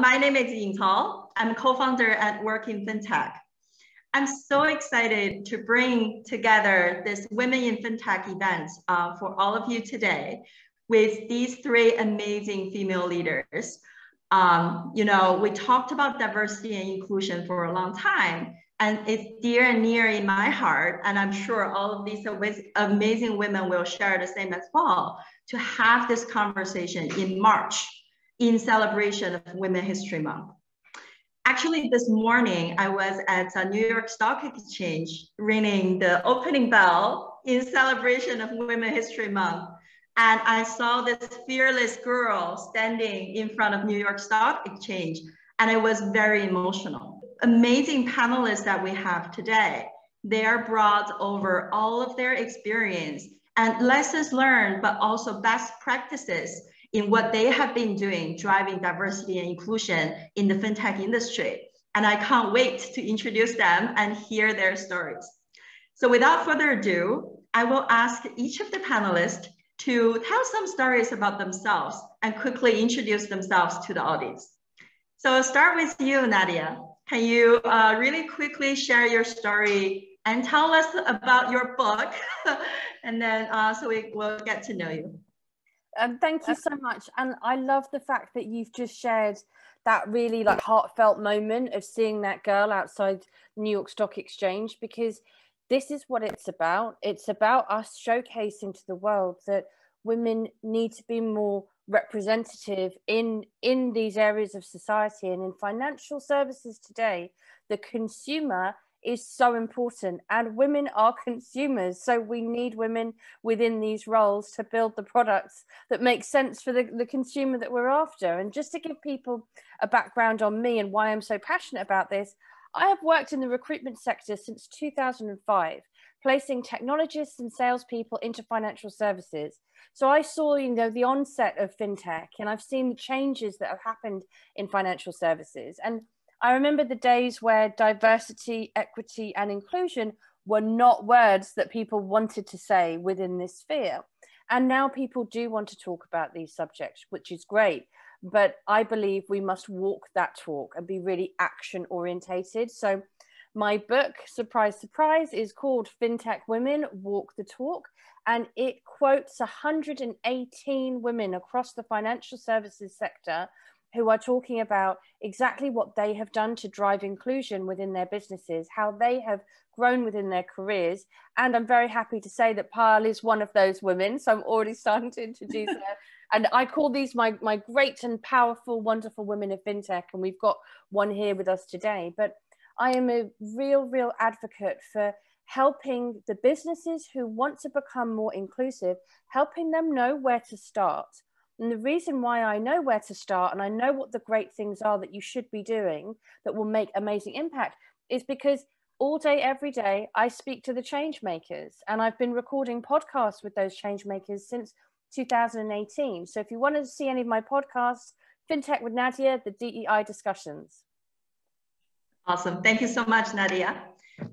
My name is Ying Cao. I'm co-founder at Work in FinTech. I'm so excited to bring together this Women in FinTech event uh, for all of you today with these three amazing female leaders. Um, you know, we talked about diversity and inclusion for a long time, and it's dear and near in my heart. And I'm sure all of these amazing women will share the same as well to have this conversation in March in celebration of Women History Month. Actually, this morning I was at New York Stock Exchange ringing the opening bell in celebration of Women History Month. And I saw this fearless girl standing in front of New York Stock Exchange, and it was very emotional. Amazing panelists that we have today. They are brought over all of their experience and lessons learned, but also best practices in what they have been doing, driving diversity and inclusion in the fintech industry. And I can't wait to introduce them and hear their stories. So without further ado, I will ask each of the panelists to tell some stories about themselves and quickly introduce themselves to the audience. So start with you, Nadia. Can you uh, really quickly share your story and tell us about your book? and then uh, so we will get to know you. Um, thank you so much. And I love the fact that you've just shared that really like heartfelt moment of seeing that girl outside New York Stock Exchange because this is what it's about. It's about us showcasing to the world that women need to be more representative in in these areas of society and in financial services today the consumer is so important and women are consumers so we need women within these roles to build the products that make sense for the, the consumer that we're after. And just to give people a background on me and why i'm so passionate about this i have worked in the recruitment sector since 2005 placing technologists and salespeople into financial services. So i saw you know the onset of fintech and i've seen the changes that have happened in financial services. And I remember the days where diversity, equity, and inclusion were not words that people wanted to say within this sphere. And now people do want to talk about these subjects, which is great. But I believe we must walk that talk and be really action orientated. So, my book, surprise, surprise, is called FinTech Women Walk the Talk. And it quotes 118 women across the financial services sector who are talking about exactly what they have done to drive inclusion within their businesses, how they have grown within their careers. And I'm very happy to say that Payal is one of those women. So I'm already starting to introduce her. And I call these my, my great and powerful, wonderful women of fintech. And we've got one here with us today. But I am a real, real advocate for helping the businesses who want to become more inclusive, helping them know where to start and the reason why I know where to start and I know what the great things are that you should be doing that will make amazing impact is because all day, every day, I speak to the change makers. And I've been recording podcasts with those change makers since 2018. So if you want to see any of my podcasts, FinTech with Nadia, the DEI discussions. Awesome. Thank you so much, Nadia.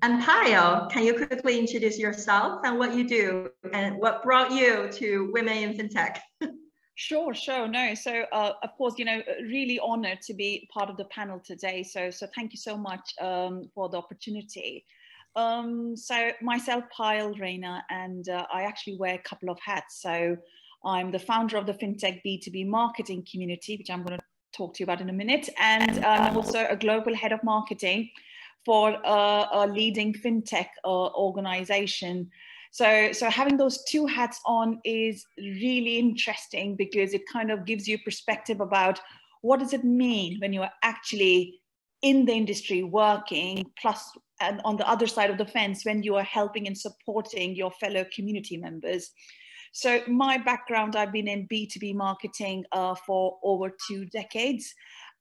And Payal, can you quickly introduce yourself and what you do and what brought you to Women in FinTech? Sure, sure. No, so uh, of course, you know, really honored to be part of the panel today. So, so thank you so much um, for the opportunity. Um, so myself, Payal Raina, and uh, I actually wear a couple of hats. So I'm the founder of the FinTech B2B marketing community, which I'm going to talk to you about in a minute. And I'm also a global head of marketing for uh, a leading FinTech uh, organization so, so having those two hats on is really interesting because it kind of gives you perspective about what does it mean when you are actually in the industry working plus and on the other side of the fence when you are helping and supporting your fellow community members. So my background i've been in b2b marketing uh, for over two decades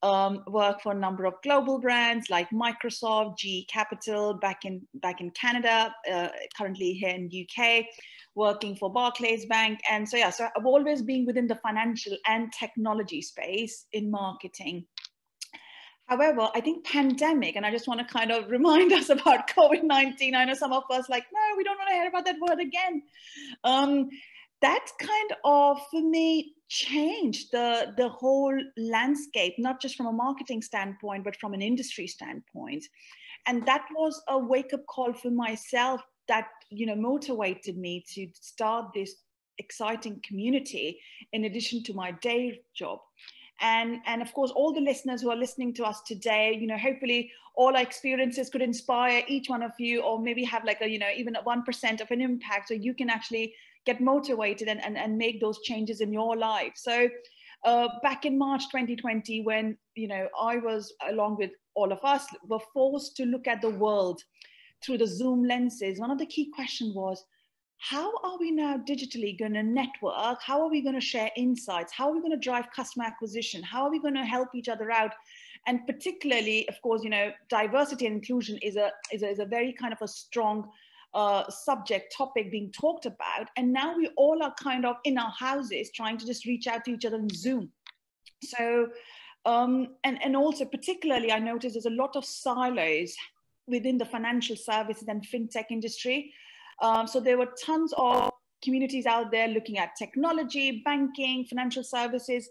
um, work for a number of global brands like Microsoft, GE Capital back in back in Canada, uh, currently here in UK, working for Barclays Bank, and so yeah, so I've always been within the financial and technology space in marketing. However, I think pandemic, and I just want to kind of remind us about COVID-19. I know some of us like, no, we don't want to hear about that word again. Um, that kind of for me changed the the whole landscape not just from a marketing standpoint but from an industry standpoint. And that was a wake up call for myself that you know motivated me to start this exciting community in addition to my day job. And and of course all the listeners who are listening to us today you know hopefully all our experiences could inspire each one of you or maybe have like a you know even a 1% of an impact so you can actually get motivated and, and, and make those changes in your life so uh, back in march 2020 when you know i was along with all of us were forced to look at the world through the zoom lenses one of the key questions was how are we now digitally going to network? How are we going to share insights? How are we going to drive customer acquisition? How are we going to help each other out? And particularly, of course, you know, diversity and inclusion is a, is a, is a very kind of a strong uh, subject topic being talked about. And now we all are kind of in our houses trying to just reach out to each other in Zoom. So, um, and, and also particularly, I noticed there's a lot of silos within the financial services and fintech industry um, so there were tons of communities out there looking at technology, banking, financial services,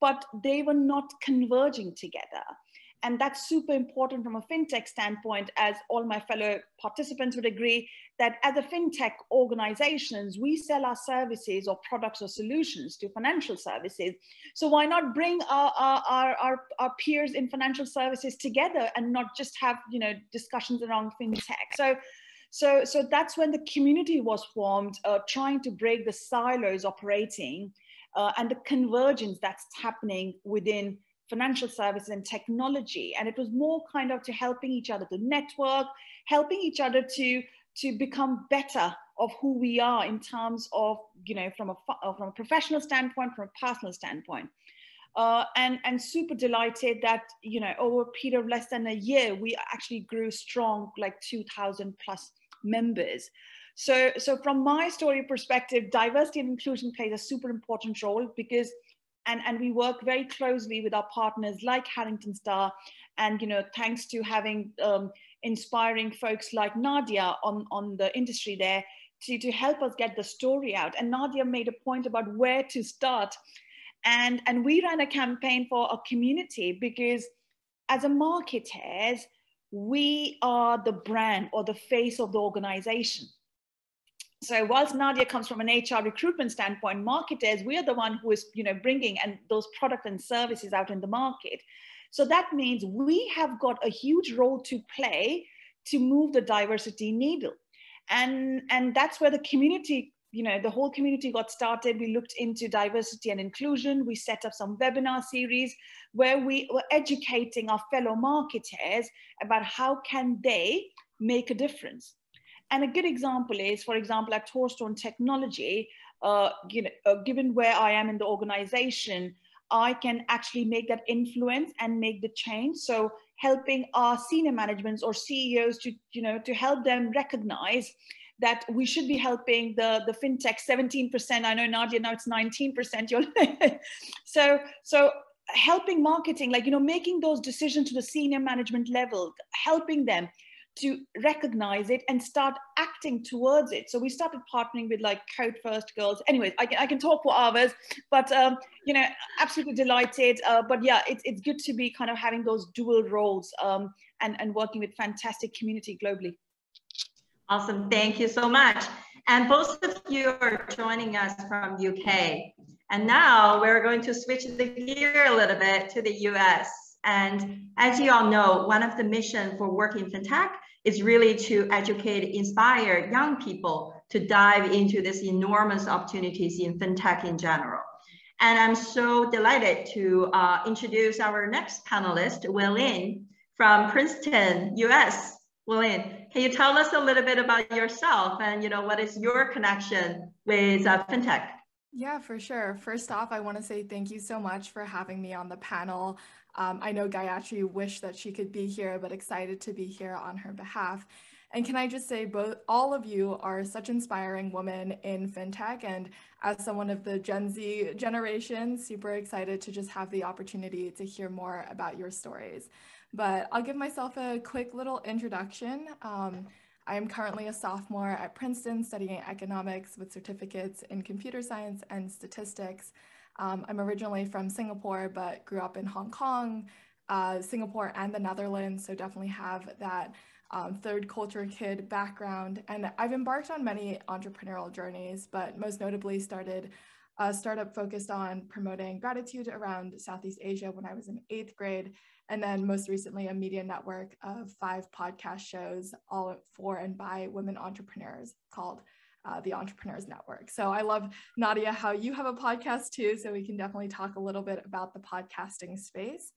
but they were not converging together. And that's super important from a fintech standpoint, as all my fellow participants would agree that as a fintech organizations, we sell our services or products or solutions to financial services. So why not bring our, our, our, our peers in financial services together and not just have you know discussions around fintech? So so, so that's when the community was formed, uh, trying to break the silos operating uh, and the convergence that's happening within financial services and technology. And it was more kind of to helping each other to network, helping each other to, to become better of who we are in terms of, you know, from a, uh, from a professional standpoint, from a personal standpoint. Uh, and, and super delighted that, you know, over a period of less than a year, we actually grew strong, like 2000 plus members. So, so from my story perspective, diversity and inclusion plays a super important role because, and, and we work very closely with our partners like Harrington Starr, and you know, thanks to having um, inspiring folks like Nadia on, on the industry there to, to help us get the story out. And Nadia made a point about where to start. And, and we ran a campaign for our community because as a marketers, we are the brand or the face of the organization. So whilst Nadia comes from an HR recruitment standpoint, marketers, we are the one who is, you know, bringing and those products and services out in the market. So that means we have got a huge role to play to move the diversity needle. And, and that's where the community you know the whole community got started. We looked into diversity and inclusion. We set up some webinar series where we were educating our fellow marketers about how can they make a difference. And a good example is for example at torstone technology uh, you know, uh, given where i am in the organization i can actually make that influence and make the change so helping our senior managements or ceos to you know to help them recognize that we should be helping the, the fintech 17%. I know Nadia, now it's 19%. You're so, so helping marketing, like, you know, making those decisions to the senior management level, helping them to recognize it and start acting towards it. So we started partnering with like Code First Girls. Anyways, I can, I can talk for hours, but um, you know, absolutely delighted. Uh, but yeah, it's, it's good to be kind of having those dual roles um, and, and working with fantastic community globally. Awesome, thank you so much. And both of you are joining us from UK. And now we're going to switch the gear a little bit to the US. And as you all know, one of the mission for Work in FinTech is really to educate, inspire young people to dive into these enormous opportunities in FinTech in general. And I'm so delighted to uh, introduce our next panelist, Weilyn from Princeton, US. Weilyn, can you tell us a little bit about yourself and you know what is your connection with uh, fintech? Yeah, for sure. First off, I want to say thank you so much for having me on the panel. Um, I know Gayatri wished that she could be here, but excited to be here on her behalf. And can I just say, both all of you are such inspiring women in fintech, and as someone of the Gen Z generation, super excited to just have the opportunity to hear more about your stories but I'll give myself a quick little introduction. Um, I am currently a sophomore at Princeton studying economics with certificates in computer science and statistics. Um, I'm originally from Singapore, but grew up in Hong Kong, uh, Singapore, and the Netherlands, so definitely have that um, third culture kid background. And I've embarked on many entrepreneurial journeys, but most notably started a startup focused on promoting gratitude around Southeast Asia when I was in eighth grade. And then most recently, a media network of five podcast shows, all for and by women entrepreneurs called uh, the Entrepreneurs Network. So I love, Nadia, how you have a podcast too. So we can definitely talk a little bit about the podcasting space.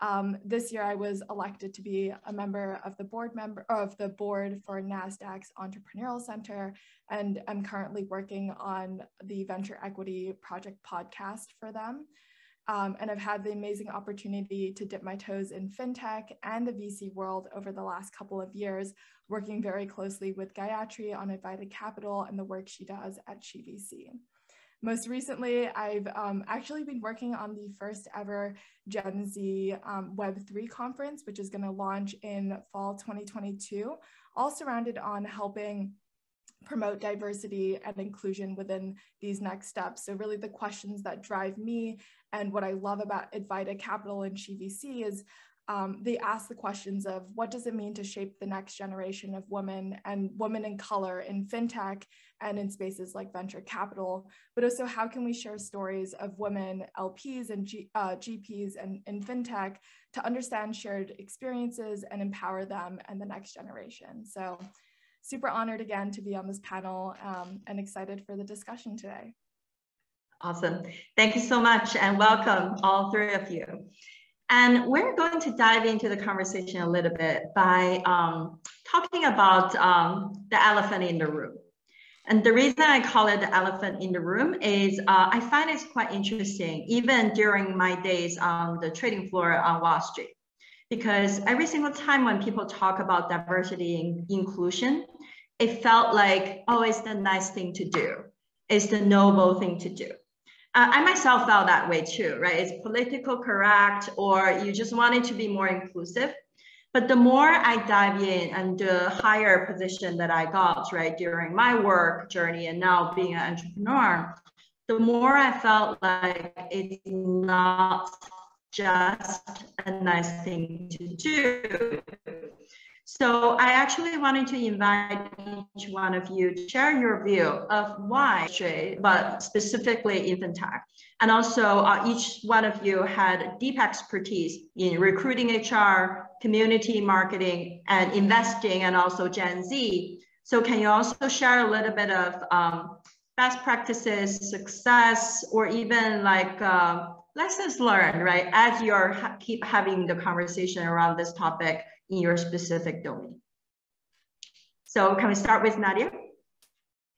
Um, this year, I was elected to be a member of the board member of the board for Nasdaq's Entrepreneurial Center, and I'm currently working on the Venture Equity Project podcast for them. Um, and I've had the amazing opportunity to dip my toes in fintech and the VC world over the last couple of years, working very closely with Gayatri on Advita Capital and the work she does at SheVC. Most recently, I've um, actually been working on the first ever Gen Z um, Web3 conference, which is going to launch in fall 2022, all surrounded on helping promote diversity and inclusion within these next steps. So really the questions that drive me and what I love about Advita Capital and SheVC is um, they ask the questions of what does it mean to shape the next generation of women and women in color in fintech and in spaces like venture capital, but also how can we share stories of women LPs and G, uh, GPs and in fintech to understand shared experiences and empower them and the next generation. So super honored again to be on this panel um, and excited for the discussion today. Awesome. Thank you so much and welcome all three of you. And we're going to dive into the conversation a little bit by um, talking about um, the elephant in the room. And the reason I call it the elephant in the room is uh, I find it's quite interesting, even during my days on the trading floor on Wall Street. Because every single time when people talk about diversity and inclusion, it felt like, oh, it's the nice thing to do. It's the noble thing to do uh, I myself felt that way too, right? It's political correct, or you just want it to be more inclusive. But the more I dive in and the higher position that I got, right, during my work journey and now being an entrepreneur, the more I felt like it's not just a nice thing to do. So I actually wanted to invite each one of you to share your view of why, but specifically in fintech. And also uh, each one of you had deep expertise in recruiting HR, community marketing, and investing, and also Gen Z. So can you also share a little bit of um, best practices, success, or even like uh, lessons learned, right? As you're ha keep having the conversation around this topic in your specific domain. So can we start with Nadia?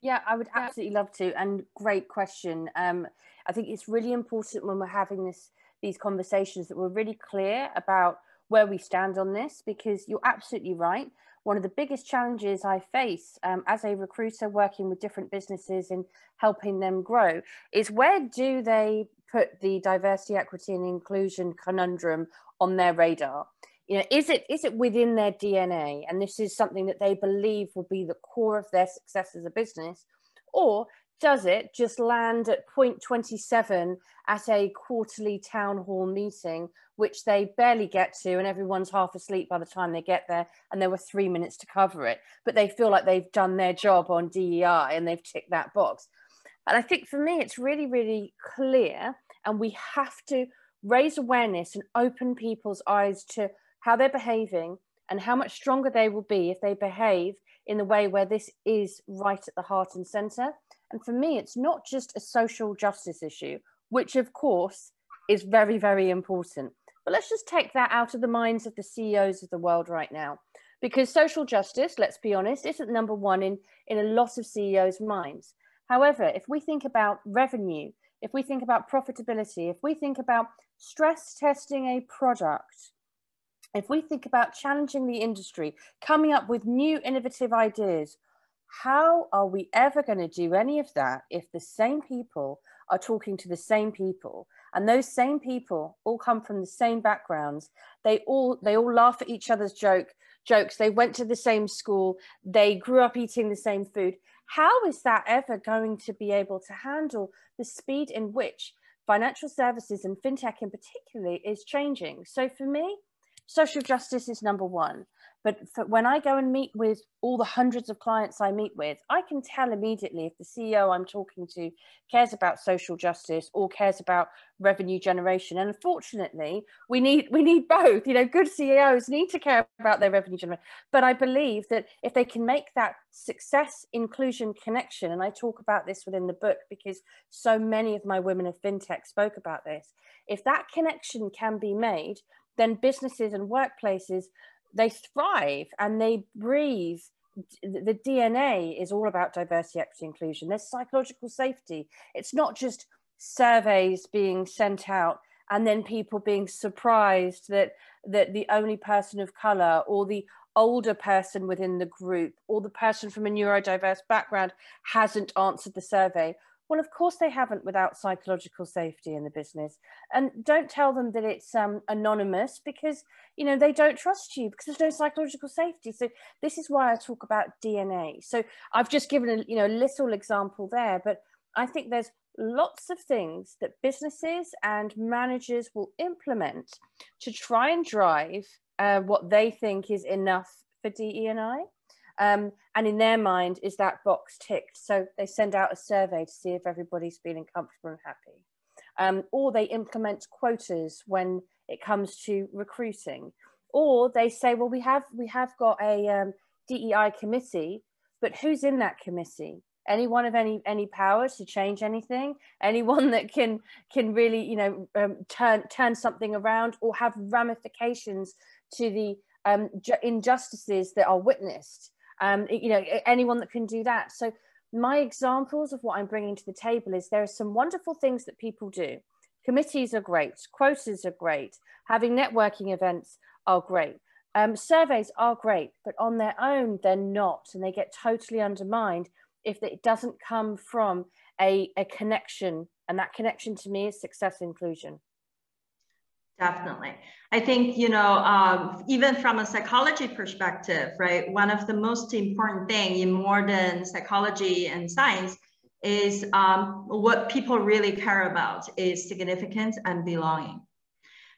Yeah, I would absolutely love to. And great question. Um, I think it's really important when we're having this these conversations that we're really clear about where we stand on this because you're absolutely right. One of the biggest challenges I face um, as a recruiter working with different businesses and helping them grow is where do they put the diversity, equity, and inclusion conundrum on their radar? You know is it is it within their dna and this is something that they believe will be the core of their success as a business? Or does it just land at point 27 at a quarterly town hall meeting which they barely get to and everyone's half asleep by the time they get there and there were three minutes to cover it but they feel like they've done their job on dei and they've ticked that box? And i think for me it's really really clear and we have to raise awareness and open people's eyes to how they're behaving, and how much stronger they will be if they behave in the way where this is right at the heart and center. And for me, it's not just a social justice issue, which of course is very, very important. But let's just take that out of the minds of the CEOs of the world right now. Because social justice, let's be honest, isn't number one in, in a lot of CEOs' minds. However, if we think about revenue, if we think about profitability, if we think about stress testing a product, if we think about challenging the industry, coming up with new innovative ideas, how are we ever going to do any of that if the same people are talking to the same people? And those same people all come from the same backgrounds. They all they all laugh at each other's joke jokes. They went to the same school. They grew up eating the same food. How is that ever going to be able to handle the speed in which financial services and fintech in particularly is changing? So for me social justice is number one but for, when I go and meet with all the hundreds of clients I meet with, I can tell immediately if the CEO I'm talking to cares about social justice or cares about revenue generation. And unfortunately, we need we need both. You know, good CEOs need to care about their revenue generation. But I believe that if they can make that success inclusion connection, and I talk about this within the book because so many of my women of fintech spoke about this. If that connection can be made, then businesses and workplaces they thrive and they breathe the DNA is all about diversity, equity, inclusion. There's psychological safety. It's not just surveys being sent out and then people being surprised that that the only person of color or the older person within the group or the person from a neurodiverse background hasn't answered the survey well, of course they haven't without psychological safety in the business. And don't tell them that it's um, anonymous because, you know, they don't trust you because there's no psychological safety. So this is why I talk about DNA. So I've just given a, you know, a little example there, but I think there's lots of things that businesses and managers will implement to try and drive uh, what they think is enough for DE&I. Um, and in their mind, is that box ticked? So they send out a survey to see if everybody's feeling comfortable and happy. Um, or they implement quotas when it comes to recruiting. Or they say, well, we have we have got a um, DEI committee, but who's in that committee? Anyone of any any power to change anything? Anyone that can can really you know um, turn turn something around or have ramifications to the um, injustices that are witnessed? Um, you know, anyone that can do that. So my examples of what I'm bringing to the table is there are some wonderful things that people do. Committees are great, quotas are great, having networking events are great. Um, surveys are great, but on their own, they're not, and they get totally undermined if it doesn't come from a, a connection. And that connection to me is success inclusion. Definitely. I think, you know, um, even from a psychology perspective, right, one of the most important thing in modern psychology and science is um, what people really care about is significance and belonging.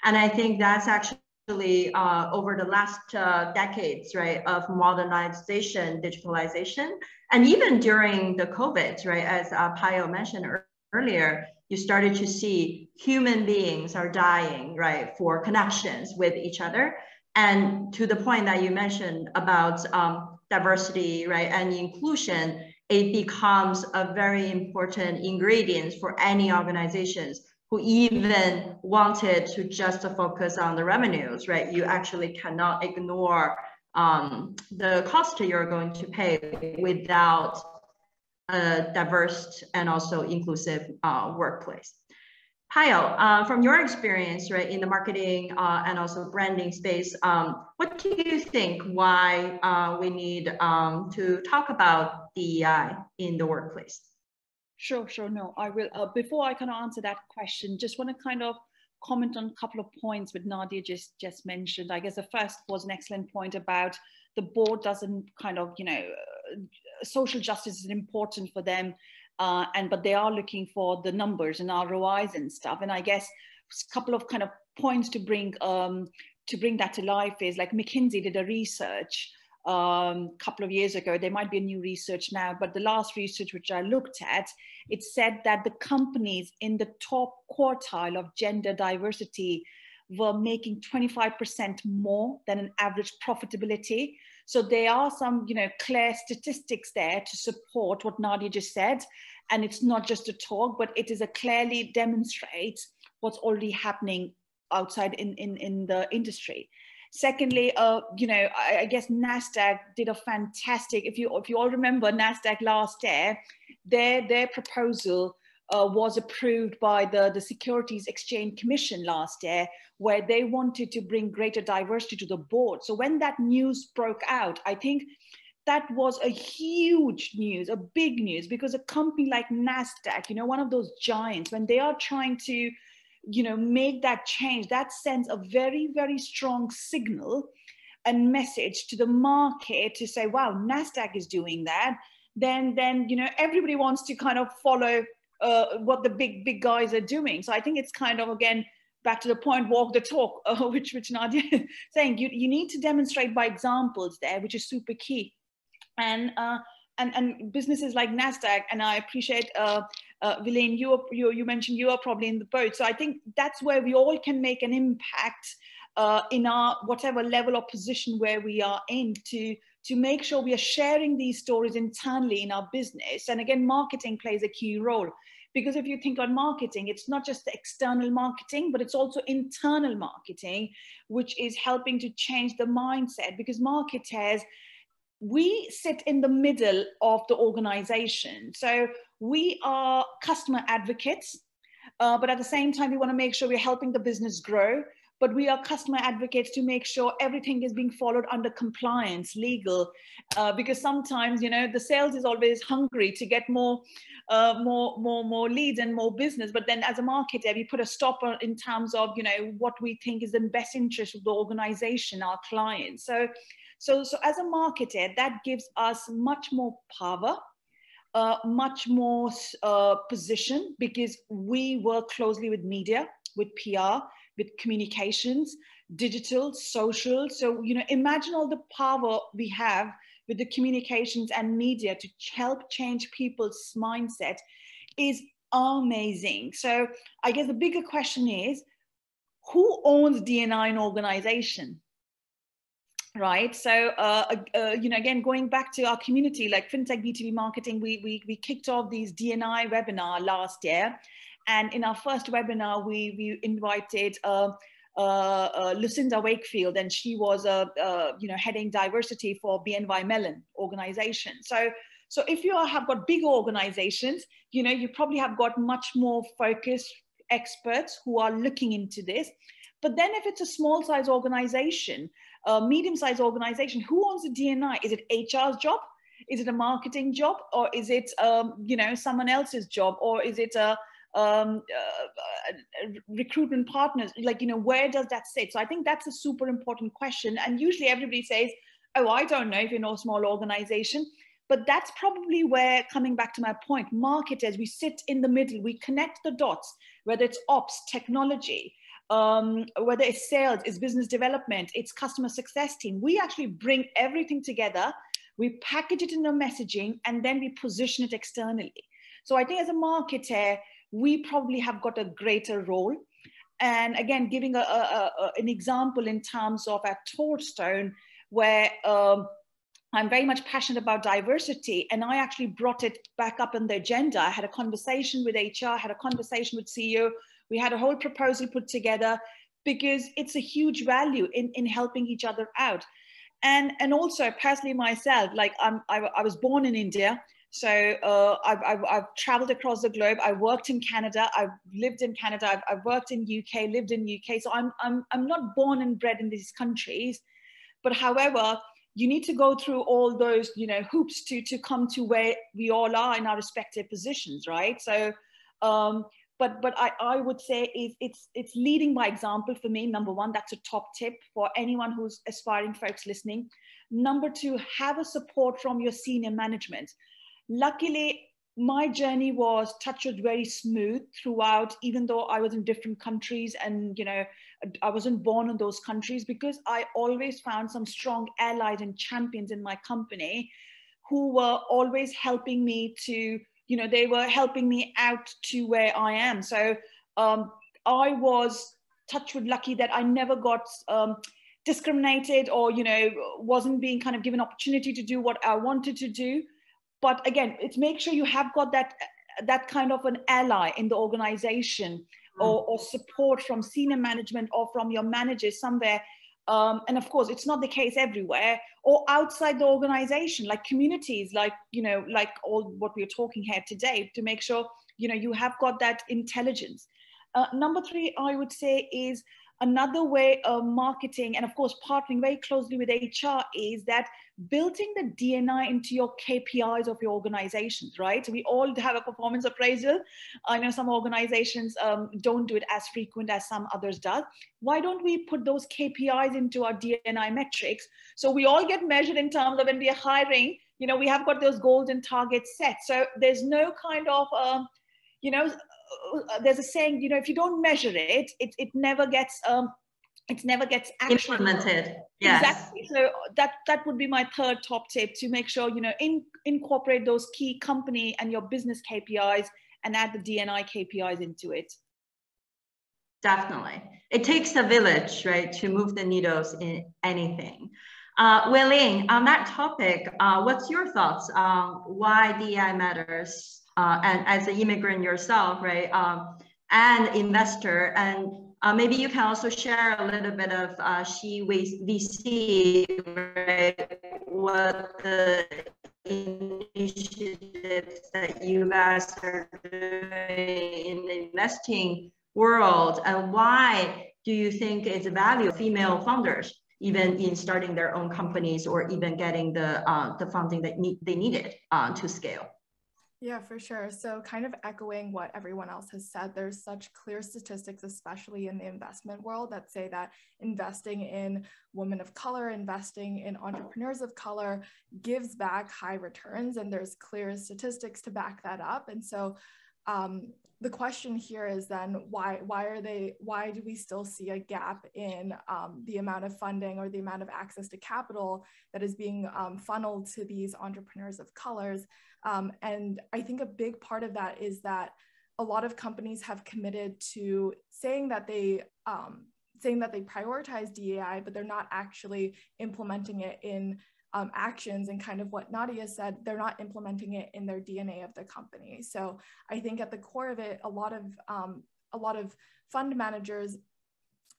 And I think that's actually uh, over the last uh, decades, right, of modernization, digitalization, and even during the COVID, right, as uh, Payal mentioned earlier, you started to see human beings are dying, right, for connections with each other. And to the point that you mentioned about um, diversity, right, and inclusion, it becomes a very important ingredient for any organizations who even wanted to just focus on the revenues, right? You actually cannot ignore um, the cost you're going to pay without a diverse and also inclusive uh, workplace. Payal, uh, from your experience, right, in the marketing uh, and also branding space, um, what do you think why uh, we need um, to talk about DEI in the workplace? Sure, sure. No, I will. Uh, before I kind of answer that question, just want to kind of comment on a couple of points that Nadia just just mentioned. I guess the first was an excellent point about the board doesn't kind of, you know, social justice is important for them, uh, and but they are looking for the numbers and ROIs and stuff. And I guess a couple of kind of points to bring um, to bring that to life is like McKinsey did a research a um, couple of years ago. There might be a new research now, but the last research which I looked at, it said that the companies in the top quartile of gender diversity were making 25% more than an average profitability. So there are some, you know, clear statistics there to support what Nadia just said. And it's not just a talk, but it is a clearly demonstrates what's already happening outside in, in, in the industry. Secondly, uh, you know, I, I, guess Nasdaq did a fantastic. If you if you all remember Nasdaq last year, their their proposal uh, was approved by the, the Securities Exchange Commission last year, where they wanted to bring greater diversity to the board. So when that news broke out, I think that was a huge news, a big news, because a company like NASDAQ, you know, one of those giants, when they are trying to you know, make that change, that sends a very, very strong signal and message to the market to say, wow, NASDAQ is doing that. Then, then, you know, everybody wants to kind of follow uh, what the big, big guys are doing. So I think it's kind of, again, back to the point, walk the talk, uh, which, which Nadia is saying, you, you need to demonstrate by examples there, which is super key. And, uh, and, and businesses like NASDAQ, and I appreciate uh, uh, Weilyn, you, you, you mentioned you are probably in the boat. So I think that's where we all can make an impact uh, in our whatever level or position where we are in to, to make sure we are sharing these stories internally in our business. And again, marketing plays a key role. Because if you think on marketing, it's not just the external marketing, but it's also internal marketing, which is helping to change the mindset because marketers we sit in the middle of the organization. So we are customer advocates, uh, but at the same time, we want to make sure we're helping the business grow. But we are customer advocates to make sure everything is being followed under compliance, legal, uh, because sometimes you know the sales is always hungry to get more, uh, more, more, more leads and more business. But then as a marketer, we put a stopper in terms of you know what we think is in best interest of the organization, our clients. So so, so as a marketer, that gives us much more power, uh, much more uh, position because we work closely with media, with PR, with communications, digital, social. So, you know, imagine all the power we have with the communications and media to help change people's mindset is amazing. So I guess the bigger question is, who owns DNI in organization? right so uh, uh, uh, you know again going back to our community like fintech b2b marketing we, we we kicked off these dni webinar last year and in our first webinar we we invited uh, uh, uh Lucinda Wakefield, and she was a you know heading diversity for BNY Mellon organization. So, so if you have got big organizations, you know you probably have got much more focused experts who are looking into this. But then if it's a small size organization, a medium-sized organization, who owns the DNI? Is it HR's job? Is it a marketing job, or is it um, you know someone else's job, or is it a um, uh, recruitment partners? Like you know, where does that sit? So I think that's a super important question. And usually everybody says, "Oh, I don't know if you know a small organization." But that's probably where, coming back to my point, marketers, we sit in the middle, we connect the dots, whether it's ops, technology, um, whether it's sales, it's business development, it's customer success team. We actually bring everything together, we package it in a messaging, and then we position it externally. So I think as a marketer, we probably have got a greater role. And again, giving a, a, a, an example in terms of at Torstone, where um, I'm very much passionate about diversity, and I actually brought it back up on the agenda. I had a conversation with HR, had a conversation with CEO, we had a whole proposal put together because it's a huge value in, in helping each other out. And, and also personally myself, like I'm, I, I was born in India. So uh, I've, I've, I've, traveled across the globe. I worked in Canada. I've lived in Canada. I've, I've, worked in UK, lived in UK. So I'm, I'm, I'm not born and bred in these countries. But however, you need to go through all those, you know, hoops to, to come to where we all are in our respective positions, right? So um, but but I, I would say is it's it's leading by example for me. Number one, that's a top tip for anyone who's aspiring folks listening. Number two, have a support from your senior management. Luckily, my journey was touched very smooth throughout, even though I was in different countries and you know I wasn't born in those countries because I always found some strong allies and champions in my company who were always helping me to you know, they were helping me out to where I am. So um, I was touch with lucky that I never got um, discriminated or, you know, wasn't being kind of given opportunity to do what I wanted to do. But again, it's make sure you have got that that kind of an ally in the organization mm. or, or support from senior management or from your managers somewhere um, and of course it's not the case everywhere or outside the organization like communities like you know like all what we're talking here today to make sure you know you have got that intelligence uh, number three i would say is another way of marketing and of course partnering very closely with hr is that building the dni into your kpis of your organizations right? We all have a performance appraisal. I know some organizations um, don't do it as frequent as some others does. Why don't we put those kpis into our dni metrics? So we all get measured in terms of when we are hiring. You know we have got those goals and targets set. So there's no kind of um, you know there's a saying you know if you don't measure it it, it never gets um it never gets implemented yes. exactly so that that would be my third top tip to make sure you know in, incorporate those key company and your business kpis and add the dni kpis into it definitely it takes a village right to move the needles in anything uh, Weilyn, on that topic, uh, what's your thoughts on why DEI matters? Uh, and as an immigrant yourself, right, um, and investor, and uh, maybe you can also share a little bit of uh, She VC, right, what the initiatives that you guys are doing in the investing world, and why do you think it's a value female founders? even in starting their own companies or even getting the, uh, the funding that need, they needed uh, to scale. Yeah, for sure. So, kind of echoing what everyone else has said, there's such clear statistics, especially in the investment world, that say that investing in women of color, investing in entrepreneurs of color gives back high returns. And there's clear statistics to back that up. And so, um, the question here is then why why are they why do we still see a gap in um, the amount of funding or the amount of access to capital that is being um, funneled to these entrepreneurs of colors? Um, and i think a big part of that is that a lot of companies have committed to saying that they um, saying that they prioritize DEI, but they're not actually implementing it in um, actions and kind of what Nadia said, they're not implementing it in their DNA of the company. So I think at the core of it, a lot of um, a lot of fund managers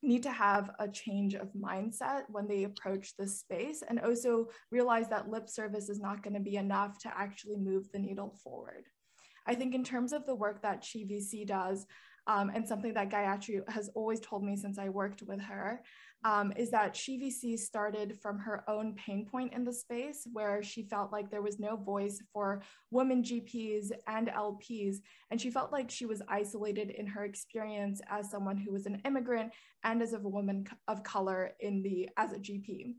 need to have a change of mindset when they approach this space and also realize that lip service is not going to be enough to actually move the needle forward. I think in terms of the work that She VC does, um, and something that Gayatri has always told me since I worked with her, um, is that SheVC started from her own pain point in the space where she felt like there was no voice for women GPs and LPs. And she felt like she was isolated in her experience as someone who was an immigrant and as a woman of color in the as a GP.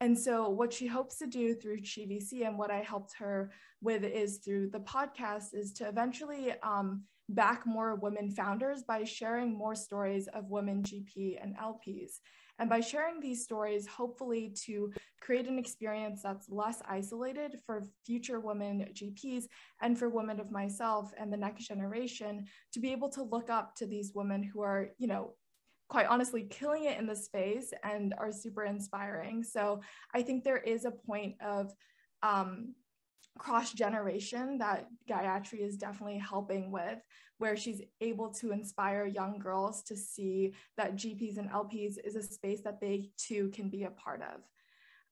And so, what she hopes to do through She VC and what I helped her with is through the podcast is to eventually um, back more women founders by sharing more stories of women GP and LPs. And by sharing these stories, hopefully to create an experience that's less isolated for future women GPs and for women of myself and the next generation to be able to look up to these women who are, you know, quite honestly killing it in the space and are super inspiring. So I think there is a point of um, cross generation that Gayatri is definitely helping with, where she's able to inspire young girls to see that GPs and LPs is a space that they too can be a part of.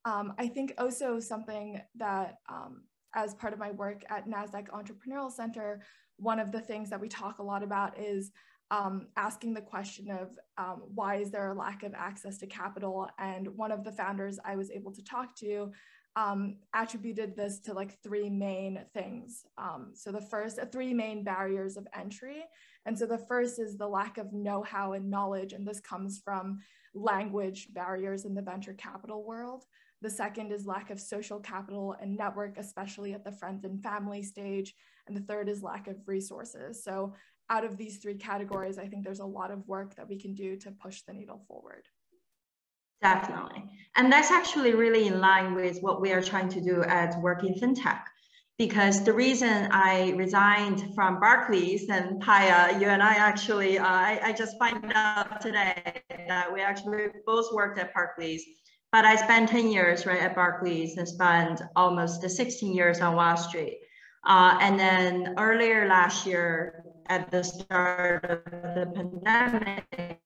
Um, I think also something that, um, as part of my work at NASDAQ Entrepreneurial Center, one of the things that we talk a lot about is um, asking the question of um, why is there a lack of access to capital? And one of the founders I was able to talk to um, attributed this to like three main things. Um, so the first, uh, three main barriers of entry. And so the first is the lack of know-how and knowledge, and this comes from language barriers in the venture capital world. The second is lack of social capital and network, especially at the friends and family stage. And the third is lack of resources. So out of these three categories, I think there's a lot of work that we can do to push the needle forward. Definitely. And that's actually really in line with what we are trying to do at Work in FinTech. Because the reason I resigned from Barclays and Payal, you and I actually, uh, I, I just find out today that we actually both worked at Barclays. But I spent 10 years right at Barclays and spent almost 16 years on Wall Street. Uh, and then earlier last year, at the start of the pandemic,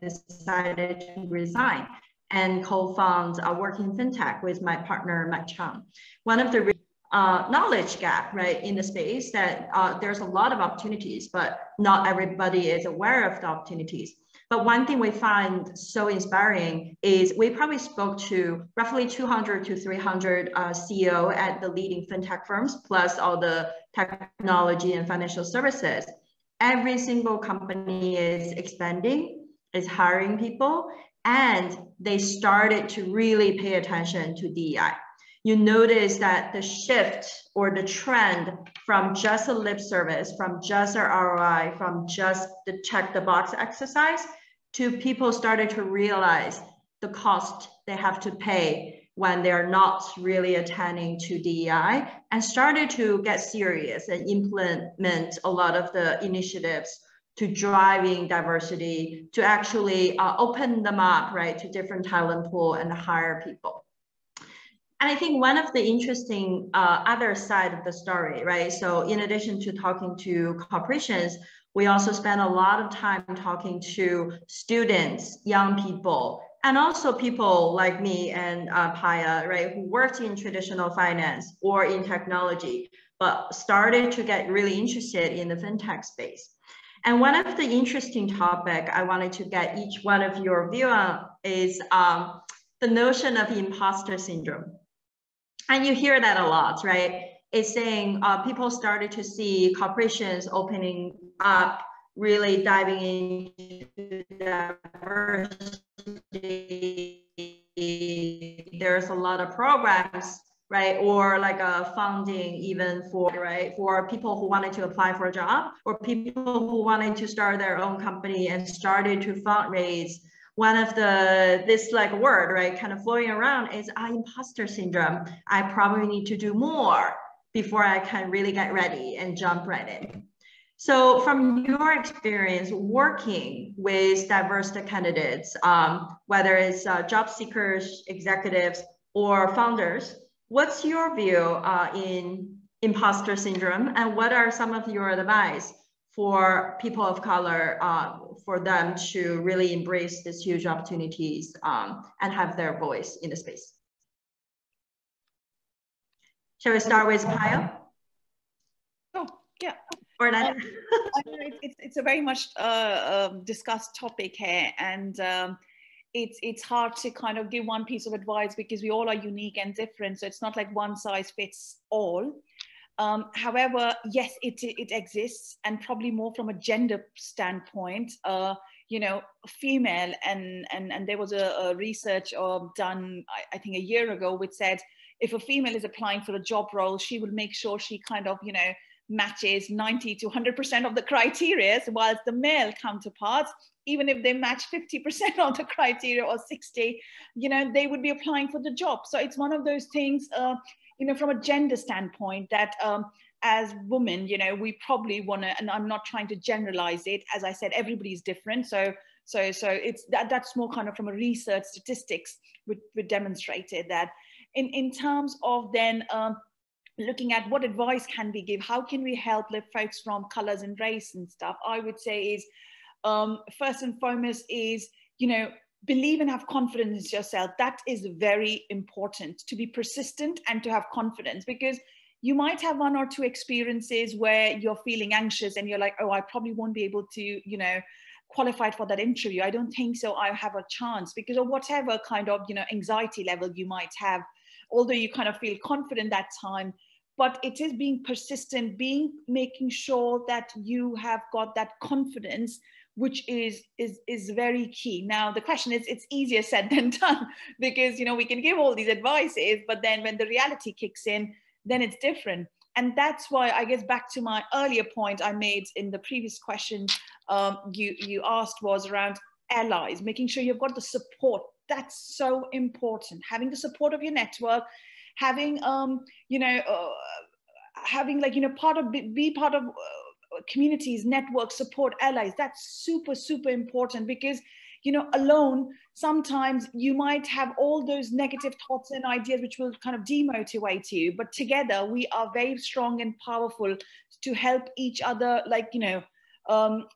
decided to resign and co-found a Work in FinTech with my partner, Mike Chung. One of the uh, knowledge gap, right, in the space that uh, there's a lot of opportunities, but not everybody is aware of the opportunities. But one thing we find so inspiring is we probably spoke to roughly 200 to 300 uh, CEO at the leading fintech firms, plus all the technology and financial services. Every single company is expanding, is hiring people, and they started to really pay attention to DEI. You notice that the shift or the trend from just a lip service, from just a ROI, from just the check the box exercise to people started to realize the cost they have to pay when they're not really attending to DEI and started to get serious and implement a lot of the initiatives to driving diversity, to actually uh, open them up, right, to different talent pool and hire people. And I think one of the interesting uh, other side of the story, right? So in addition to talking to corporations, we also spend a lot of time talking to students, young people, and also people like me and uh, Payal, right, who worked in traditional finance or in technology, but started to get really interested in the fintech space. And one of the interesting topic I wanted to get each one of your view on is um, the notion of imposter syndrome. And you hear that a lot, right? It's saying uh, people started to see corporations opening up, really diving into diversity. There's a lot of programs right? Or like a funding even for, right? For people who wanted to apply for a job or people who wanted to start their own company and started to fundraise. One of the, this like word, right, kind of flowing around is ah, imposter syndrome. I probably need to do more before I can really get ready and jump right in. So from your experience working with diverse candidates, um, whether it's uh, job seekers, executives, or founders, What's your view uh, in imposter syndrome and what are some of your advice for people of color uh, for them to really embrace these huge opportunities um, and have their voice in the space? Shall we start with Payal? Oh, yeah. Or? Um, it's, it's a very much uh, um, discussed topic here and um, it's it's hard to kind of give one piece of advice because we all are unique and different so it's not like one size fits all um, however yes it it exists and probably more from a gender standpoint uh, you know female and and and there was a, a research uh, done I, I think a year ago which said if a female is applying for a job role she will make sure she kind of you know matches 90 to 100% of the criteria, whilst the male counterparts, even if they match 50% of the criteria or 60, you know, they would be applying for the job. So it's one of those things, uh, you know, from a gender standpoint that um, as women, you know, we probably want to, and I'm not trying to generalize it. As I said, everybody's different. So, so, so it's that that's more kind of from a research statistics, we, demonstrated that in, in terms of then, um, looking at what advice can we give? How can we help lift folks from colors and race and stuff? I would say is um, first and foremost is you know believe and have confidence in yourself. That is very important to be persistent and to have confidence because you might have one or two experiences where you're feeling anxious and you're like oh i probably won't be able to you know qualified for that interview. I don't think so. I have a chance. Because of whatever kind of you know anxiety level you might have although you kind of feel confident that time but it is being persistent being making sure that you have got that confidence which is is is very key. Now the question is it's easier said than done because you know we can give all these advices but then when the reality kicks in then it's different. And that's why i guess back to my earlier point i made in the previous question um, you you asked was around allies making sure you've got the support that's so important. Having the support of your network having um you know uh, having like you know part of be part of uh, communities network support allies that's super super important because you know alone sometimes you might have all those negative thoughts and ideas which will kind of demotivate you but together we are very strong and powerful to help each other like you know um,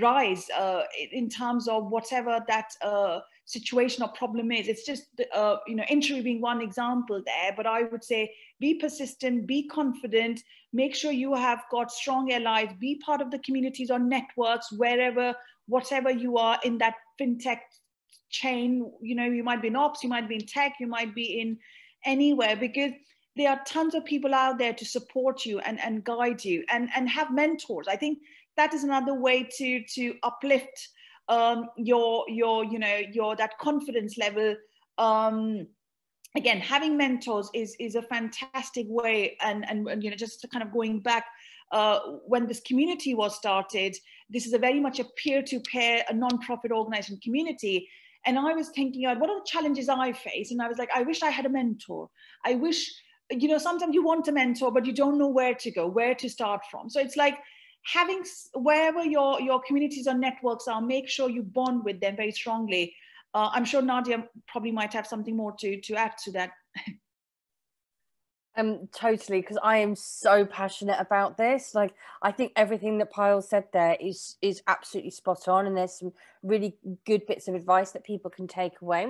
rise uh, in terms of whatever that uh, situation or problem is. It's just, uh, you know, interview being one example there, but I would say be persistent, be confident, make sure you have got strong allies, be part of the communities or networks wherever whatever you are in that fintech chain you know you might be in ops you might be in tech you might be in anywhere because there are tons of people out there to support you and, and guide you and, and have mentors i think that is another way to to uplift um, your your you know your that confidence level um, again having mentors is is a fantastic way and and, and you know just kind of going back uh, when this community was started this is a very much a peer-to-peer a non-profit organization community. And i was thinking what are the challenges i face? And i was like i wish i had a mentor. I wish you know sometimes you want a mentor but you don't know where to go where to start from. So it's like having wherever your your communities or networks are make sure you bond with them very strongly uh, i'm sure nadia probably might have something more to to add to that Um, totally, because I am so passionate about this. Like, I think everything that Payal said there is is absolutely spot on, and there's some really good bits of advice that people can take away.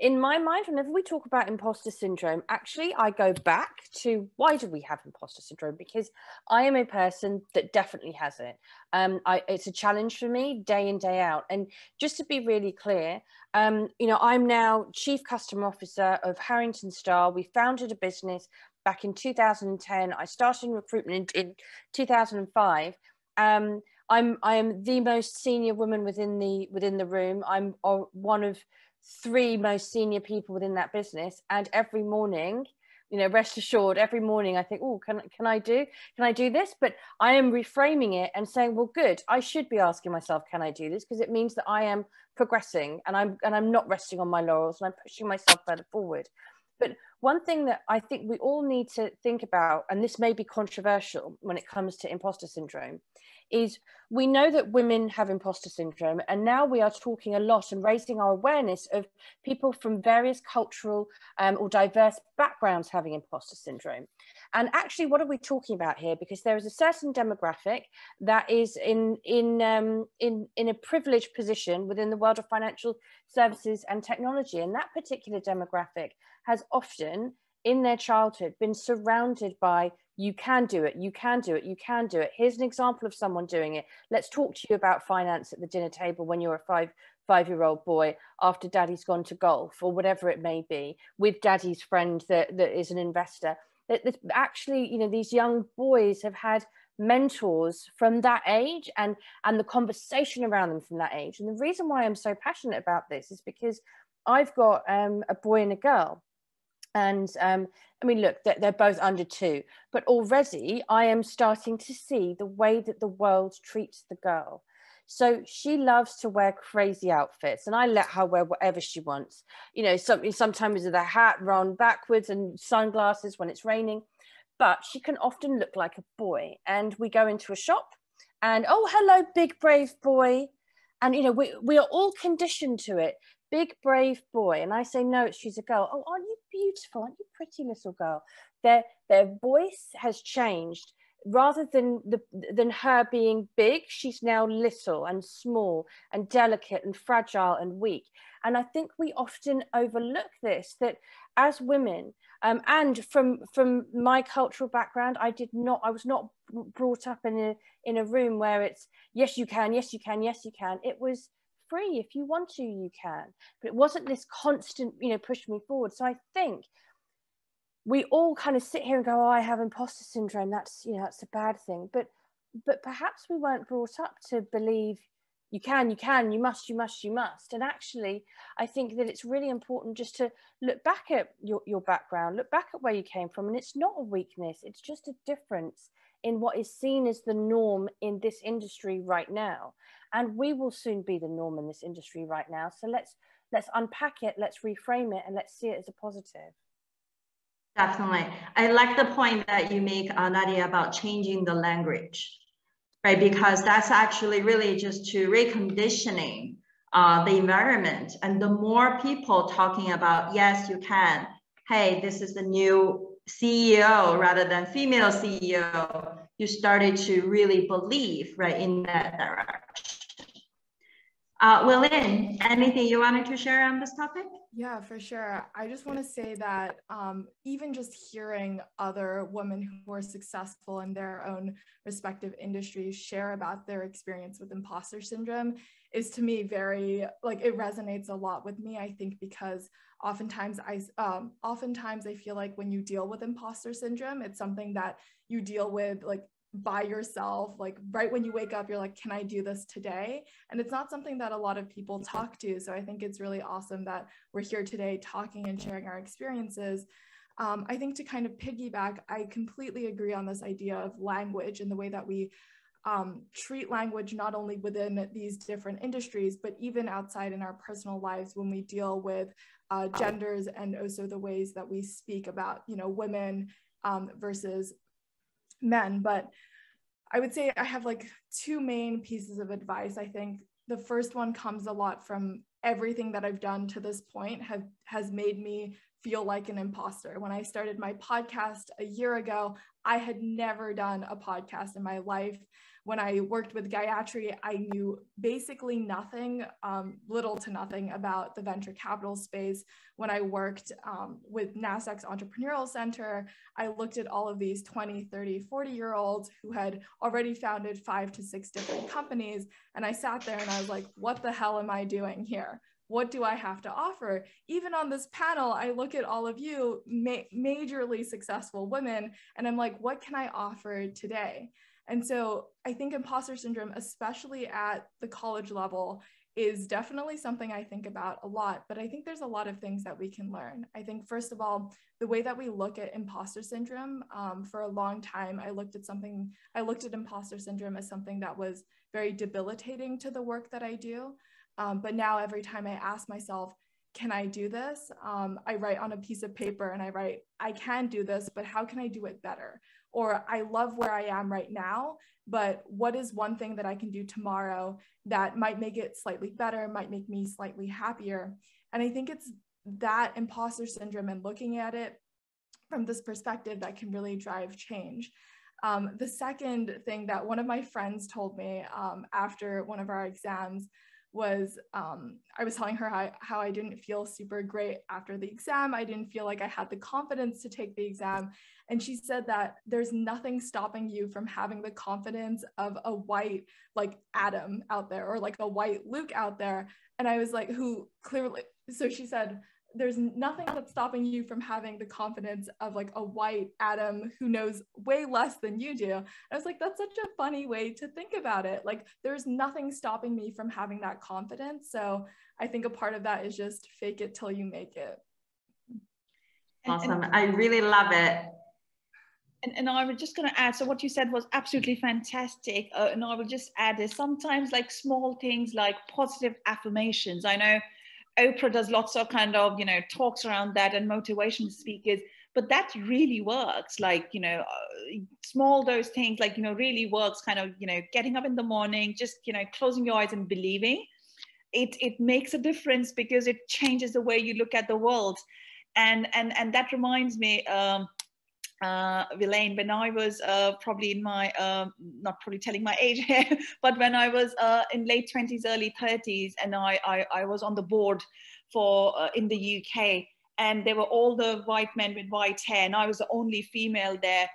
In my mind, whenever we talk about imposter syndrome, actually, I go back to why do we have imposter syndrome? Because I am a person that definitely has it. Um, I, it's a challenge for me day in day out. And just to be really clear, um, you know, I'm now chief customer officer of Harrington Starr. We founded a business back in 2010. I started in recruitment in, in 2005. Um, I'm I am the most senior woman within the within the room. I'm uh, one of three most senior people within that business, and every morning, you know, rest assured, every morning I think, oh, can can I do can I do this? But I am reframing it and saying, well, good. I should be asking myself, can I do this? Because it means that I am progressing and I'm and I'm not resting on my laurels and I'm pushing myself further forward. But one thing that I think we all need to think about, and this may be controversial when it comes to imposter syndrome, is we know that women have imposter syndrome, and now we are talking a lot and raising our awareness of people from various cultural um, or diverse backgrounds having imposter syndrome. And actually, what are we talking about here? Because there is a certain demographic that is in in um, in in a privileged position within the world of financial services and technology, and that particular demographic has often in their childhood been surrounded by you can do it you can do it you can do it. Here's an example of someone doing it. Let's talk to you about finance at the dinner table when you're a five five year old boy after daddy's gone to golf or whatever it may be with daddy's friend that, that is an investor. That, that actually you know these young boys have had mentors from that age and and the conversation around them from that age. And the reason why i'm so passionate about this is because i've got um, a boy and a girl and um, I mean, look, they're, they're, both under two, but already I am starting to see the way that the world treats the girl. So she loves to wear crazy outfits, and I let her wear whatever she wants. You know, something sometimes with a hat run backwards and sunglasses when it's raining, but she can often look like a boy. And we go into a shop, and oh, hello, big brave boy. And you know, we we are all conditioned to it big brave boy and i say no she's a girl oh aren't beautiful aren't you pretty little girl? Their their voice has changed. Rather than the than her being big she's now little and small and delicate and fragile and weak. And i think we often overlook this that as women um, and from from my cultural background i did not i was not brought up in a in a room where it's yes you can yes you can yes you can. It was free. If you want to you can. But it wasn't this constant you know push me forward. So i think we all kind of sit here and go oh i have imposter syndrome. That's you know that's a bad thing. But but perhaps we weren't brought up to believe you can you can you must you must you must. And actually i think that it's really important just to look back at your, your background look back at where you came from. And it's not a weakness. It's just a difference in what is seen as the norm in this industry right now. And we will soon be the norm in this industry right now. So let's let's unpack it let's reframe it and let's see it as a positive. Definitely. I like the point that you make uh, nadia about changing the language right? Because that's actually really just to reconditioning uh, the environment. And the more people talking about yes you can. Hey this is the new ceo rather than female ceo you started to really believe right in that direction uh, anything you wanted to share on this topic? Yeah, for sure. I just want to say that um, even just hearing other women who are successful in their own respective industries share about their experience with imposter syndrome, is to me very like it resonates a lot with me i think because oftentimes i um, oftentimes i feel like when you deal with imposter syndrome it's something that you deal with like by yourself like right when you wake up you're like can i do this today? And it's not something that a lot of people talk to so i think it's really awesome that we're here today talking and sharing our experiences. Um, i think to kind of piggyback i completely agree on this idea of language and the way that we um, treat language not only within these different industries, but even outside in our personal lives when we deal with uh, genders and also the ways that we speak about, you know, women um, versus men. But I would say I have like two main pieces of advice. I think the first one comes a lot from everything that I've done to this point have has made me feel like an imposter. When I started my podcast a year ago, I had never done a podcast in my life when I worked with Gayatri, I knew basically nothing, um, little to nothing about the venture capital space. When I worked um, with NASDAQ's Entrepreneurial Center, I looked at all of these 20, 30, 40 year olds who had already founded five to six different companies. And I sat there and I was like, what the hell am I doing here? What do I have to offer? Even on this panel, I look at all of you ma- majorly successful women, and I'm like, what can I offer today? And so I think imposter syndrome, especially at the college level, is definitely something I think about a lot, but I think there's a lot of things that we can learn. I think, first of all, the way that we look at imposter syndrome, um, for a long time, I looked at something, I looked at imposter syndrome as something that was very debilitating to the work that I do. Um, but now, every time I ask myself, can I do this? Um, I write on a piece of paper and I write, I can do this, but how can I do it better? Or I love where I am right now, but what is one thing that I can do tomorrow that might make it slightly better, might make me slightly happier? And I think it's that imposter syndrome and looking at it from this perspective that can really drive change. Um, the second thing that one of my friends told me um, after one of our exams was um, I was telling her how, how I didn't feel super great after the exam. I didn't feel like I had the confidence to take the exam. And she said that there's nothing stopping you from having the confidence of a white, like Adam out there, or like a white Luke out there. And I was like, who clearly, so she said, there's nothing that's stopping you from having the confidence of like a white Adam who knows way less than you do. And I was like, that's such a funny way to think about it. Like, there's nothing stopping me from having that confidence. So I think a part of that is just fake it till you make it. Awesome. I really love it. And, and I was just going to add, so what you said was absolutely fantastic. Uh, and I will just add is sometimes like small things like positive affirmations. I know Oprah does lots of kind of, you know, talks around that and motivation speakers, but that really works. Like, you know, uh, small those things like, you know, really works kind of, you know, getting up in the morning, just, you know, closing your eyes and believing. It, it makes a difference because it changes the way you look at the world. And, and, and that reminds me, um, uh, Weilyn, when I was uh, probably in my, uh, not probably telling my age here, but when I was uh, in late 20s, early 30s, and I, I, I was on the board for uh, in the UK, and there were all the white men with white hair, and I was the only female there.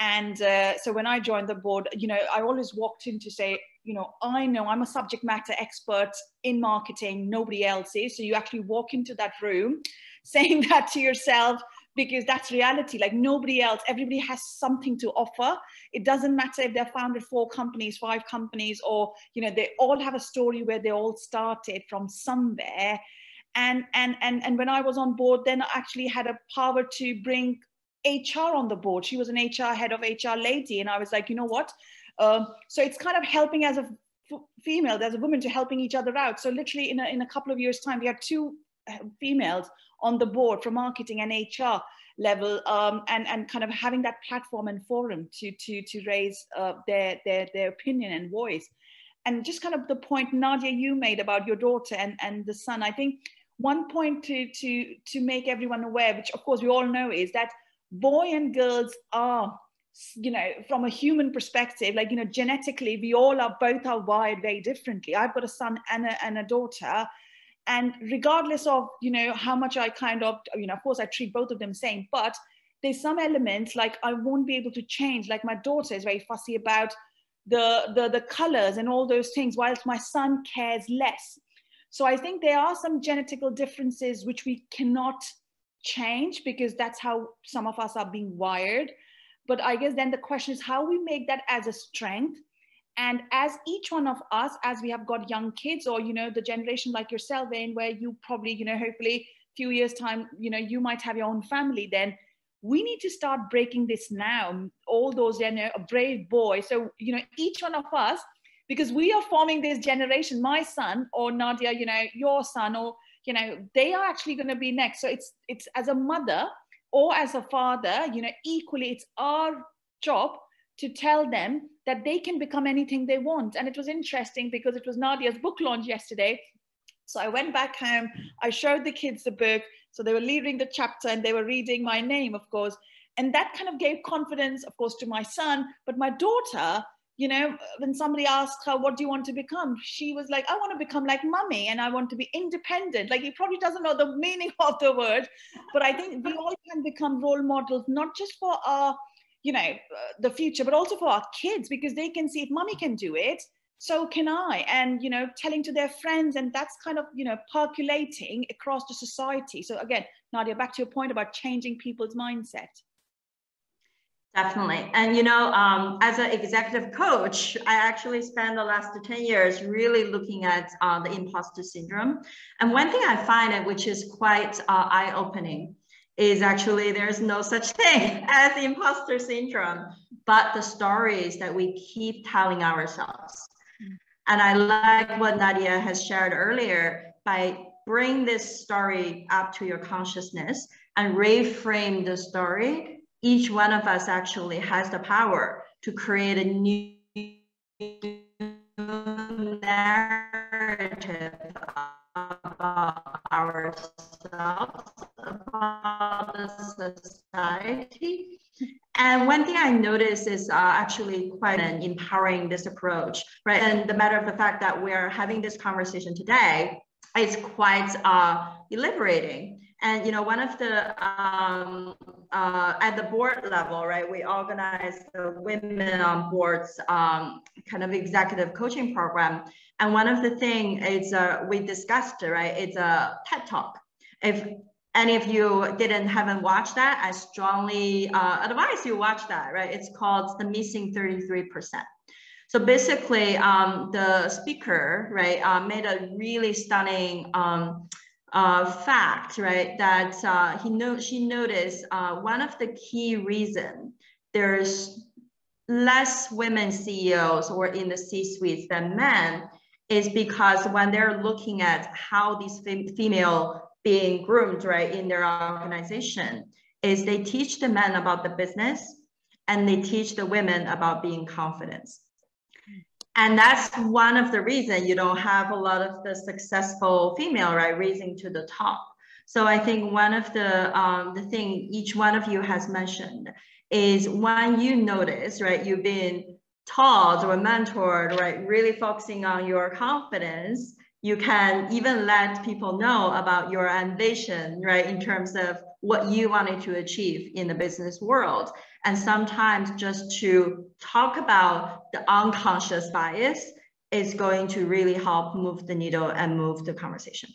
And uh, so when I joined the board, you know, I always walked in to say, you know, I know I'm a subject matter expert in marketing, nobody else is. So you actually walk into that room saying that to yourself because that's reality. Like nobody else, everybody has something to offer. It doesn't matter if they're founded four companies, five companies, or you know, they all have a story where they all started from somewhere. And and and and when I was on board, then I actually had a power to bring HR on the board. She was an HR head of HR lady, and I was like, you know what? Um, so it's kind of helping as a female, as a woman, to helping each other out. So literally, in a, in a couple of years' time, we had two females on the board for marketing and HR level um, and, and kind of having that platform and forum to, to, to raise uh, their, their, their opinion and voice. And just kind of the point, Nadia, you made about your daughter and, and the son, I think one point to, to, to make everyone aware, which of course we all know, is that boy and girls are you know from a human perspective like you know genetically we all are both are wired very differently i've got a son and a, and a daughter and regardless of you know how much i kind of you know of course i treat both of them same but there's some elements like i won't be able to change like my daughter is very fussy about the, the, the colors and all those things, whilst my son cares less. So I think there are some genetical differences which we cannot change because that's how some of us are being wired. But I guess then the question is how we make that as a strength. And as each one of us, as we have got young kids or, you know, the generation like yourself, in where you probably, you know, hopefully few years time, you know, you might have your own family, then we need to start breaking this now. All those, you know, brave boy. So, you know, each one of us, because we are forming this generation, my son or Nadia, you know, your son or, you know, they are actually going to be next. So it's, it's as a mother or as a father, you know, equally, it's our job to tell them that they can become anything they want. And it was interesting because it was Nadia's book launch yesterday. So I went back home, I showed the kids the book. So they were reading the chapter and they were reading my name, of course. And that kind of gave confidence, of course, to my son. But my daughter, you know, when somebody asked her, What do you want to become? She was like, I want to become like mummy and I want to be independent. Like, he probably doesn't know the meaning of the word, but I think we all can become role models, not just for our, you know, uh, the future, but also for our kids, because they can see if mummy can do it, so can I. And, you know, telling to their friends, and that's kind of, you know, percolating across the society. So, again, Nadia, back to your point about changing people's mindset. Definitely. And, you know, um, as an executive coach, I actually spent the last 10 years really looking at uh, the imposter syndrome. And one thing I find, which is quite uh, eye opening, is actually there's no such thing as imposter syndrome, but the stories that we keep telling ourselves. And I like what Nadia has shared earlier by bring this story up to your consciousness and reframe the story. Each one of us actually has the power to create a new narrative about ourselves, about the society, and one thing I noticed is uh, actually quite an empowering this approach, right? And the matter of the fact that we're having this conversation today is quite uh, liberating. And you know, one of the um, uh, at the board level, right? We organize the women on boards um, kind of executive coaching program, and one of the thing is uh, we discussed, right? It's a TED talk. If any of you didn't haven't watched that, I strongly uh, advise you watch that, right? It's called The Missing 33%. So basically, um, the speaker, right, uh, made a really stunning um, uh, fact, right, that uh, he know she noticed uh, one of the key reason there's less women CEOs or in the C-suites than men is because when they're looking at how these fem female being groomed right in their organization is they teach the men about the business and they teach the women about being confident and that's one of the reasons you don't have a lot of the successful female right raising to the top. So i think one of the um, the thing each one of you has mentioned is when you notice right you've been taught or mentored right really focusing on your confidence you can even let people know about your ambition, right, in terms of what you wanted to achieve in the business world. And sometimes just to talk about the unconscious bias is going to really help move the needle and move the conversation.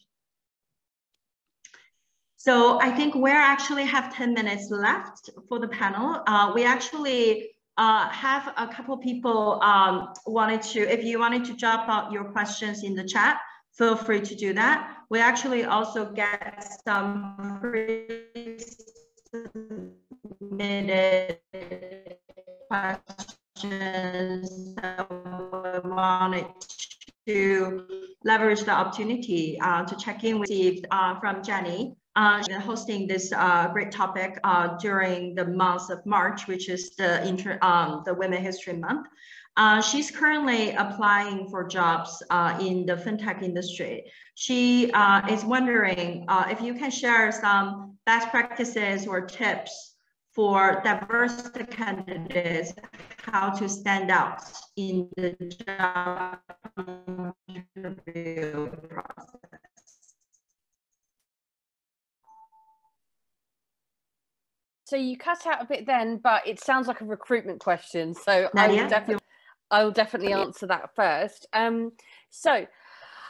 So I think we actually have 10 minutes left for the panel. Uh, we actually uh, have a couple people um, wanted to, if you wanted to drop out your questions in the chat, feel free to do that. We actually also get some pre-submitted questions that we wanted to leverage the opportunity uh, to check in with uh, from Jenny. Uh, hosting this uh, great topic uh, during the month of March, which is the inter um, the Women History Month. Uh, she's currently applying for jobs uh, in the fintech industry. She uh, is wondering if you can share some best practices or tips for diverse candidates, how to stand out in the job interview process. So you cut out a bit then, but it sounds like a recruitment question. So Nadia, I definitely I will definitely answer that first. Um, so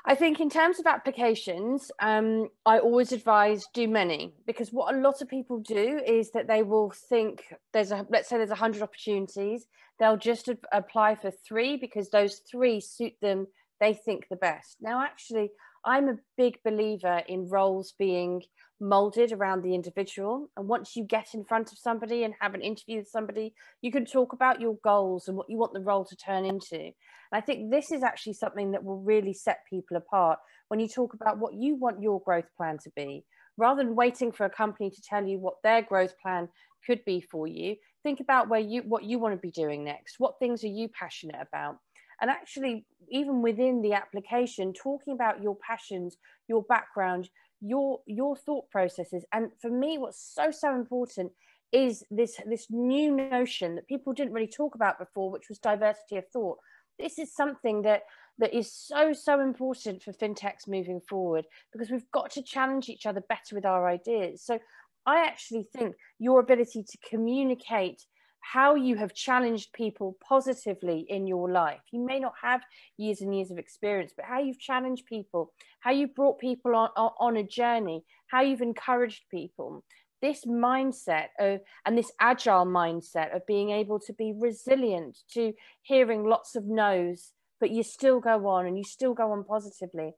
I think in terms of applications, um, I always advise do many because what a lot of people do is that they will think there's a let's say there's a hundred opportunities, they'll just apply for three because those three suit them. They think the best. Now, actually, I'm a big believer in roles being molded around the individual. And once you get in front of somebody and have an interview with somebody, you can talk about your goals and what you want the role to turn into. And I think this is actually something that will really set people apart when you talk about what you want your growth plan to be. Rather than waiting for a company to tell you what their growth plan could be for you, think about where you what you want to be doing next. What things are you passionate about? And actually even within the application talking about your passions your background your your thought processes. And for me what's so so important is this this new notion that people didn't really talk about before which was diversity of thought. This is something that that is so so important for fintechs moving forward because we've got to challenge each other better with our ideas. So i actually think your ability to communicate how you have challenged people positively in your life. You may not have years and years of experience, but how you've challenged people, how you've brought people on, on a journey, how you've encouraged people. This mindset of, and this agile mindset of being able to be resilient to hearing lots of no's, but you still go on and you still go on positively.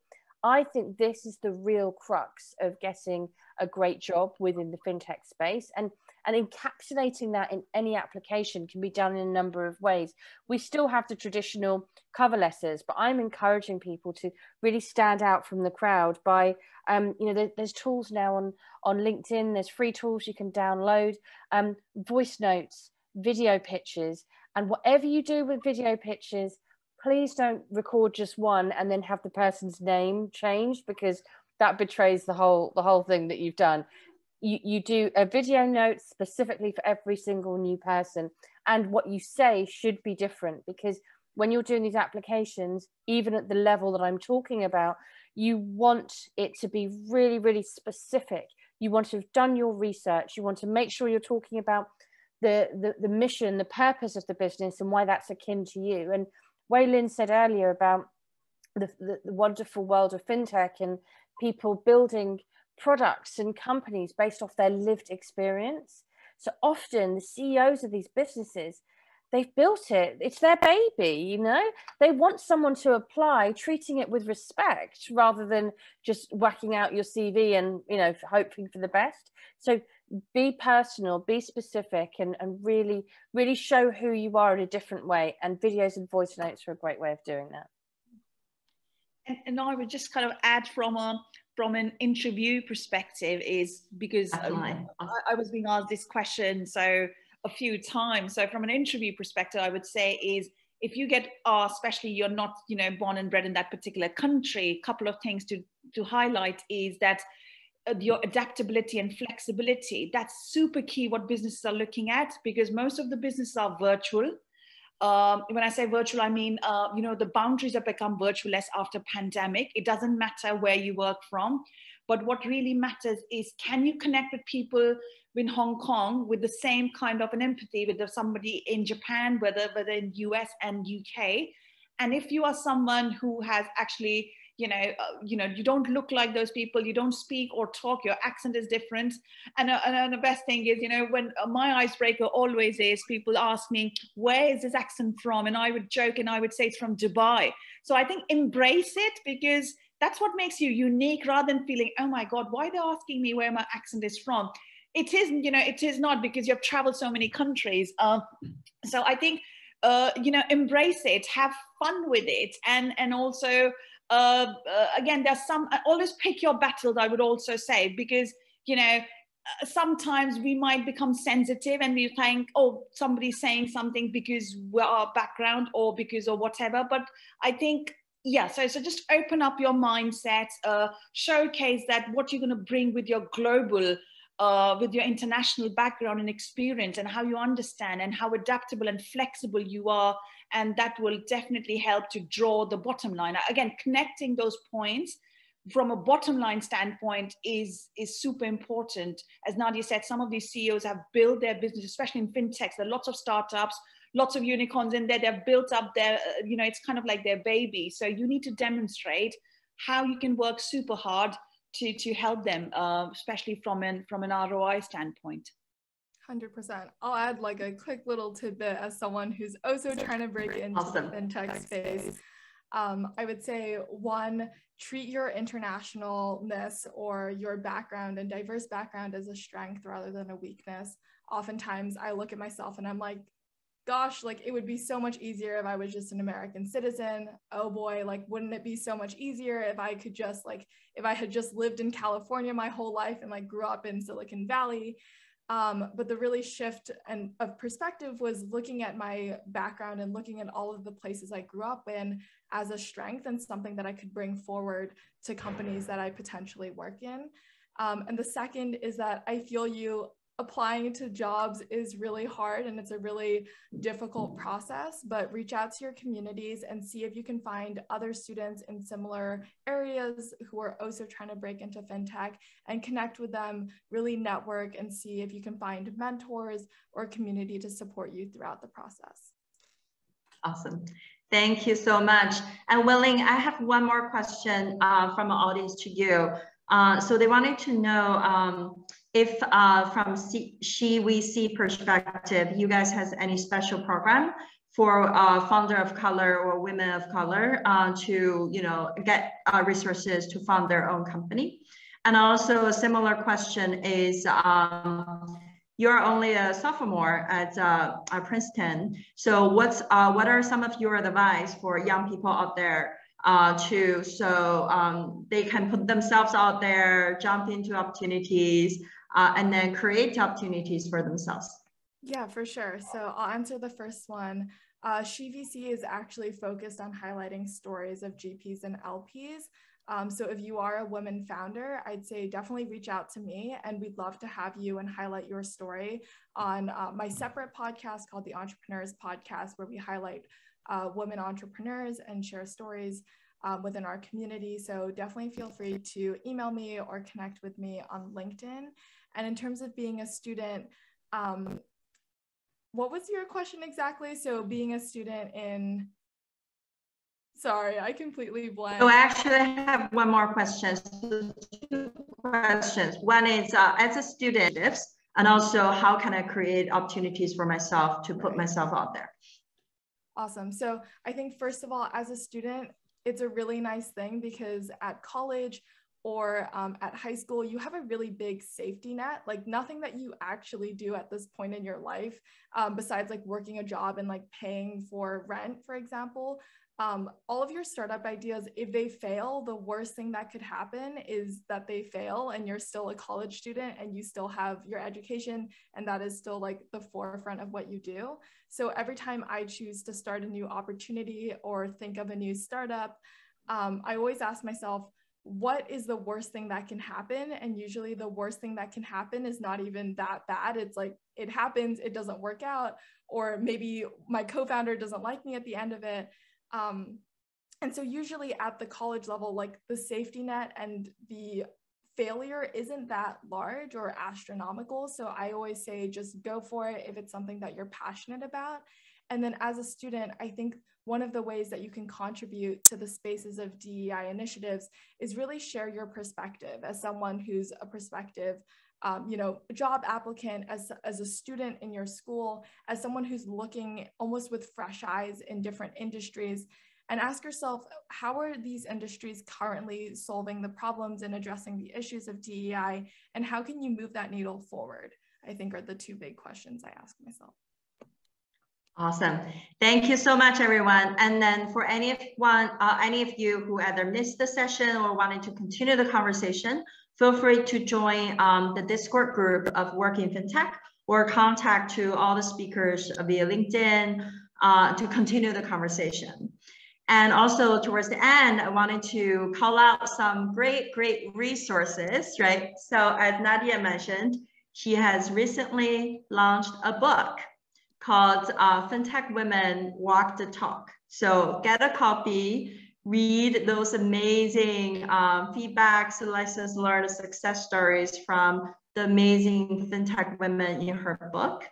I think this is the real crux of getting a great job within the fintech space. And and encapsulating that in any application can be done in a number of ways. We still have the traditional cover letters, but I'm encouraging people to really stand out from the crowd by, um, you know, there, there's tools now on, on LinkedIn, there's free tools you can download, um, voice notes, video pitches, and whatever you do with video pitches, please don't record just one and then have the person's name changed because that betrays the whole the whole thing that you've done you, you do a video note specifically for every single new person and what you say should be different because when you're doing these applications even at the level that i'm talking about you want it to be really really specific. You want to have done your research. You want to make sure you're talking about the the, the mission the purpose of the business and why that's akin to you. And Weilyn said earlier about the, the, the wonderful world of fintech and people building products and companies based off their lived experience. So often the CEOs of these businesses, they've built it, it's their baby, you know? They want someone to apply, treating it with respect rather than just whacking out your CV and, you know, hoping for the best. So be personal, be specific, and, and really, really show who you are in a different way. And videos and voice notes are a great way of doing that. And, and I would just kind of add from a from an interview perspective is because um, I, I, was being asked this question so a few times. So from an interview perspective, I would say is if you get asked, especially you're not you know born and bred in that particular country, a couple of things to to highlight is that uh, your adaptability and flexibility that's super key what businesses are looking at because most of the businesses are virtual um, when I say virtual, I mean, uh, you know, the boundaries have become virtual after pandemic. It doesn't matter where you work from, but what really matters is can you connect with people in Hong Kong with the same kind of an empathy with somebody in Japan, whether whether in US and UK, and if you are someone who has actually you know uh, you know you don't look like those people you don't speak or talk your accent is different. And, uh, and the best thing is you know when uh, my icebreaker always is people ask me where is this accent from? And i would joke and i would say it's from dubai. So i think embrace it because that's what makes you unique rather than feeling oh my god why are they're asking me where my accent is from? It is you know it is not because you've traveled so many countries um, so i think uh, you know embrace it have fun with it and and also uh, uh, again, there's some, uh, always pick your battles, I would also say, because, you know, uh, sometimes we might become sensitive and we think, oh, somebody's saying something because our background or because or whatever. But I think, yeah, so, so just open up your mindset, uh, showcase that what you're going to bring with your global uh, with your international background and experience and how you understand and how adaptable and flexible you are and that will definitely help to draw the bottom line again connecting those points from a bottom line standpoint is is super important as nadia said some of these ceos have built their business especially in fintechs there are lots of startups lots of unicorns in there. They've built up their, uh, you know, it's kind of like their baby. So you need to demonstrate how you can work super hard to, to help them, uh, especially from an, from an ROI standpoint. 100%. I'll add like a quick little tidbit as someone who's also trying to break into awesome. the fintech space. Um, I would say one, treat your internationalness or your background and diverse background as a strength rather than a weakness. Oftentimes I look at myself and I'm like, gosh, like it would be so much easier if I was just an American citizen. Oh boy, like wouldn't it be so much easier if I could just like if I had just lived in California my whole life and like grew up in Silicon Valley. Um, but the really shift and of perspective was looking at my background and looking at all of the places I grew up in as a strength and something that I could bring forward to companies that I potentially work in. Um, and the second is that I feel you applying to jobs is really hard and it's a really difficult process, but reach out to your communities and see if you can find other students in similar areas who are also trying to break into fintech and connect with them, really network and see if you can find mentors or community to support you throughout the process. Awesome. Thank you so much. And Weilyn, I have one more question uh, from the audience to you. Uh, so they wanted to know um, if uh, from C SheVC perspective, you guys has any special program for uh, founder of color or women of color uh, to you know get uh, resources to fund their own company. And also a similar question is um, you're only a sophomore at, uh, at Princeton. So what's uh, what are some of your advice for young people out there uh, to so um, they can put themselves out there, jump into opportunities, uh, and then create opportunities for themselves? Yeah, for sure. So I'll answer the first one. Uh, SheVC is actually focused on highlighting stories of GPs and LPs. Um, so if you are a woman founder, I'd say definitely reach out to me and we'd love to have you and highlight your story on uh, my separate podcast called the Entrepreneurs Podcast, where we highlight uh, women entrepreneurs and share stories um, within our community. So definitely feel free to email me or connect with me on LinkedIn. And in terms of being a student, um, what was your question exactly? So being a student in, sorry, I completely blanked. So actually I have one more question. So two questions. One is uh, as a student, and also how can I create opportunities for myself to put myself out there? Awesome. So I think first of all, as a student, it's a really nice thing because at college or um, at high school, you have a really big safety net, like nothing that you actually do at this point in your life, um, besides like working a job and like paying for rent, for example. Um, all of your startup ideas, if they fail, the worst thing that could happen is that they fail and you're still a college student and you still have your education and that is still like the forefront of what you do. So every time I choose to start a new opportunity or think of a new startup, um, I always ask myself, what is the worst thing that can happen? And usually the worst thing that can happen is not even that bad. It's like it happens it doesn't work out or maybe my co-founder doesn't like me at the end of it. Um, and so usually at the college level like the safety net and the failure isn't that large or astronomical. So i always say just go for it if it's something that you're passionate about. And then as a student i think one of the ways that you can contribute to the spaces of DEI initiatives is really share your perspective as someone who's a prospective um, you know, a job applicant, as, as a student in your school, as someone who's looking almost with fresh eyes in different industries, and ask yourself, how are these industries currently solving the problems and addressing the issues of DEI, and how can you move that needle forward? I think are the two big questions I ask myself. Awesome. Thank you so much, everyone. And then for any of one, uh, any of you who either missed the session or wanted to continue the conversation, feel free to join um, the Discord group of Work in FinTech or contact to all the speakers via LinkedIn uh, to continue the conversation. And also towards the end, I wanted to call out some great, great resources, right? So as Nadia mentioned, she has recently launched a book called uh, FinTech Women Walk the Talk. So get a copy, read those amazing um, feedbacks, lessons learned, success stories from the amazing FinTech women in her book.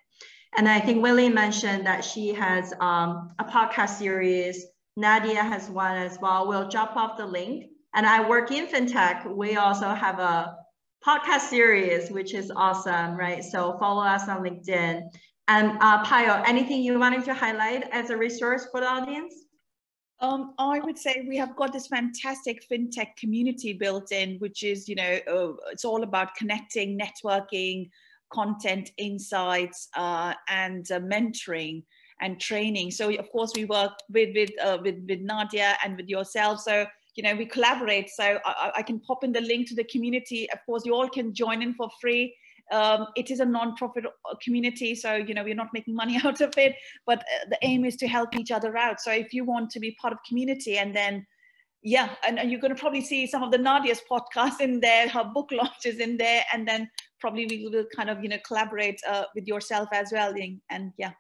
And I think Weilyn mentioned that she has um, a podcast series. Nadia has one as well. We'll drop off the link. And I work in FinTech. We also have a podcast series, which is awesome, right? So follow us on LinkedIn. And uh, anything you wanted to highlight as a resource for the audience? Um, I would say we have got this fantastic fintech community built in, which is, you know, uh, it's all about connecting, networking, content, insights, uh, and uh, mentoring and training. So, of course, we work with with, uh, with with Nadia and with yourself. So, you know, we collaborate. So I, I can pop in the link to the community. Of course, you all can join in for free um, it is a non-profit community so you know we're not making money out of it but uh, the aim is to help each other out. So if you want to be part of community and then yeah and, and you're going to probably see some of the nadia's podcasts in there her book launches in there and then probably we will kind of you know collaborate uh, with yourself as well and yeah